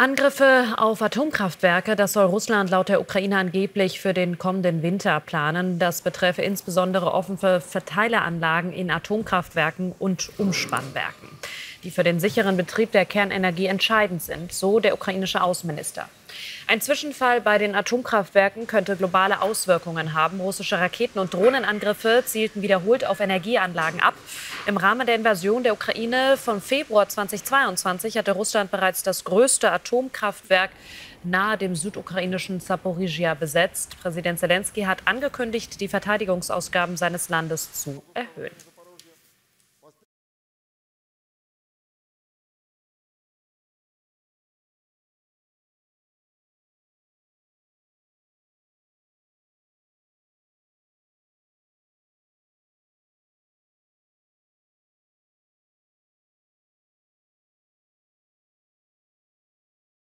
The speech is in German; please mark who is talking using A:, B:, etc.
A: Angriffe auf Atomkraftwerke, das soll Russland laut der Ukraine angeblich für den kommenden Winter planen. Das betreffe insbesondere offene Verteileranlagen in Atomkraftwerken und Umspannwerken, die für den sicheren Betrieb der Kernenergie entscheidend sind, so der ukrainische Außenminister. Ein Zwischenfall bei den Atomkraftwerken könnte globale Auswirkungen haben. Russische Raketen- und Drohnenangriffe zielten wiederholt auf Energieanlagen ab. Im Rahmen der Invasion der Ukraine von Februar 2022 hatte Russland bereits das größte Atomkraftwerk nahe dem südukrainischen Zaporizhia besetzt. Präsident Zelensky hat angekündigt, die Verteidigungsausgaben seines Landes zu erhöhen.